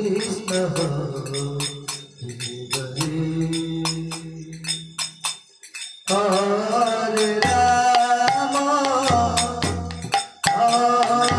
Ah, ah, ah, ah,